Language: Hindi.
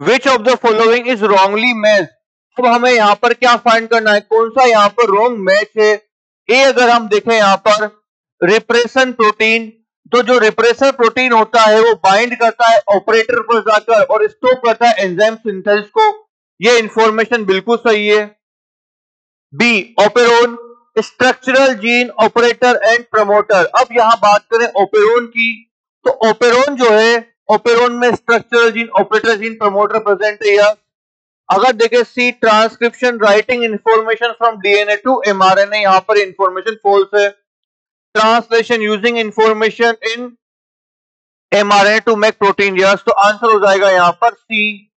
Which of the following is wrongly match अब हमें यहाँ पर क्या फाइंड करना है? कौन सा यहाँ पर रॉन्ग मैच है? ए अगर हम देखें यहाँ पर रिप्रेशन प्रोटीन तो जो रिप्रेशर प्रोटीन होता है, वो बाइंड करता है ऑपरेटर पर जाकर और स्टॉप करता है एंजाइम सिंथेसिस को। ये इंफॉर्मेशन बिल्कुल सही है। B operon structural gene operator and promoter अब यहाँ बात करें ओपेरोन की। तो ओपेरोन जो है ओपेरोन में structural gene operator gene promoter present है अगर देखे C transcription writing information from DNA to mRNA यहाँ पर इंफॉर्मेशन फॉल्स है। Translation using information in mRNA to make protein तो आंसर हो जाएगा यहाँ पर सी